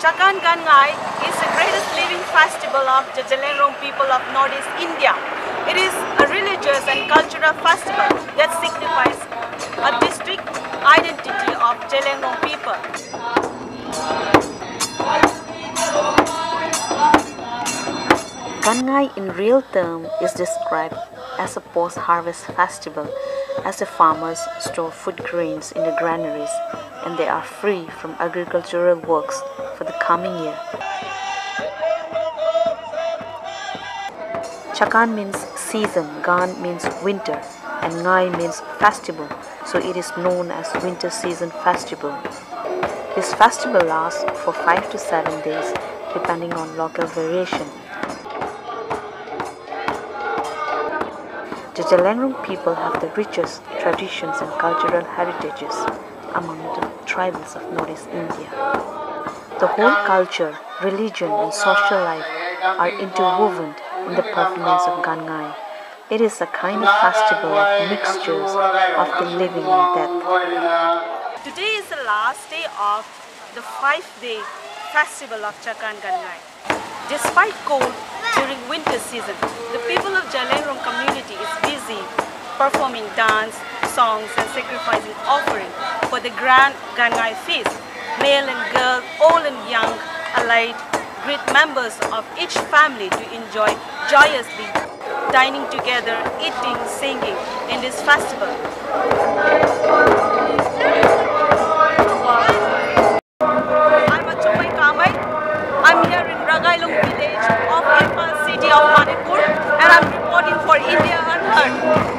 Chakaan Gaan-Ngai is the greatest living festival of the Zeliangrong people of Northeast India. It is a religious and cultural festival that signifies a district identity of Zeliangrong people. Gaan-Ngai in real term is described as a post-harvest festival as the farmers store food grains in the granaries and they are free from agricultural works coming year. Chakaan means season, Gan means winter and Ngai means festival so it is known as winter season festival. This festival lasts for 5 to 7 days depending on local variation. The Zeliangrong people have the richest traditions and cultural heritages among the tribals of Northeast India. The whole culture, religion and social life are interwoven in the performance of Gaan-Ngai. It is a kind of festival of mixtures of the living and death. Today is the last day of the five-day festival of Chakaan Gaan-Ngai. Despite cold during winter season, the people of Zeliangrong community is busy performing dance, songs and sacrificing offering for the grand Gaan-Ngai feast male and girl, old and young allied, great members of each family to enjoy joyously dining together, eating, singing in this festival. I'm Achungmei Kamei. I'm here in Ragailung village of Imphal city of Manipur and I'm reporting for India Unheard.